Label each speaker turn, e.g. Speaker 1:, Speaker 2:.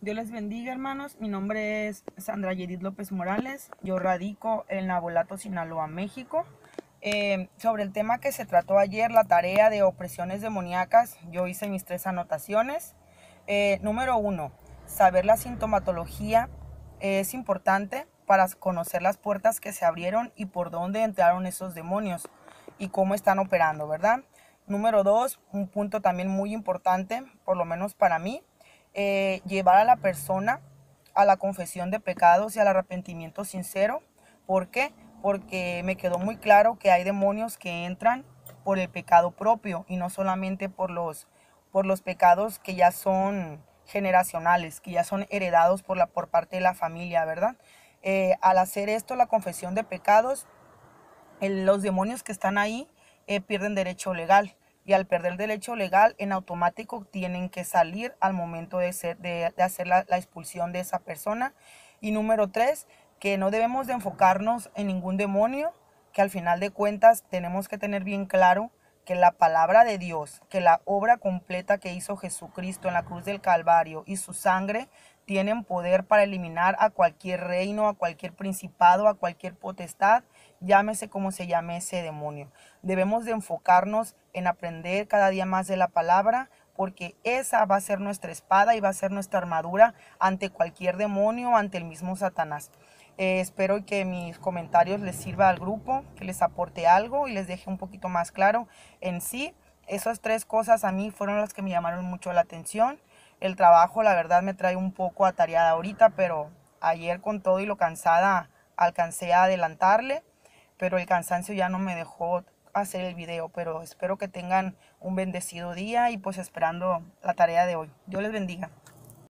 Speaker 1: Dios les bendiga, hermanos. Mi nombre es Sandra Yedid López Morales. Yo radico en Nabolato, Sinaloa, México. Eh, sobre el tema que se trató ayer, la tarea de opresiones demoníacas, yo hice mis tres anotaciones. Eh, número uno, saber la sintomatología es importante para conocer las puertas que se abrieron y por dónde entraron esos demonios y cómo están operando, ¿verdad? Número dos, un punto también muy importante, por lo menos para mí, eh, llevar a la persona a la confesión de pecados y al arrepentimiento sincero. ¿Por qué? Porque me quedó muy claro que hay demonios que entran por el pecado propio y no solamente por los, por los pecados que ya son generacionales, que ya son heredados por, la, por parte de la familia, ¿verdad? Eh, al hacer esto, la confesión de pecados, los demonios que están ahí eh, pierden derecho legal y al perder derecho legal en automático tienen que salir al momento de, hacer la, la, expulsión de esa persona. Y número tres, que no debemos de enfocarnos en ningún demonio, que al final de cuentas tenemos que tener bien claro que la palabra de Dios, que la obra completa que hizo Jesucristo en la cruz del Calvario y su sangre tienen poder para eliminar a cualquier reino, a cualquier principado, a cualquier potestad llámese como se llame ese demonio. Debemos de enfocarnos en aprender cada día más de la palabra porque esa va a ser nuestra espada y va a ser nuestra armadura ante cualquier demonio, ante el mismo Satanás. Eh, espero que mis comentarios les sirva al grupo, que les aporte algo y les deje un poquito más claro en sí. Esas tres cosas a mí fueron las que me llamaron mucho la atención. El trabajo, la verdad, me trae un poco atareada ahorita, pero ayer con todo y lo cansada alcancé a adelantarle pero el cansancio ya no me dejó hacer el video, pero espero que tengan un bendecido día y pues esperando la tarea de hoy. Dios les bendiga.